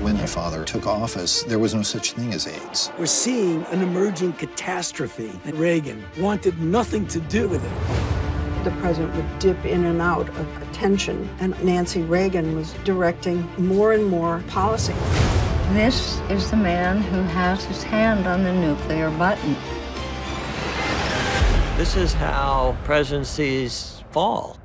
When my father took office, there was no such thing as AIDS. We're seeing an emerging catastrophe, and Reagan wanted nothing to do with it. The president would dip in and out of attention, and Nancy Reagan was directing more and more policy. This is the man who has his hand on the nuclear button. This is how presidencies fall.